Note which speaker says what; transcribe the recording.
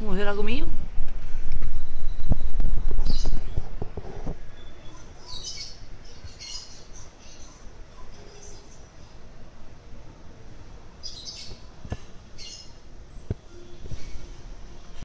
Speaker 1: morrer algo meu?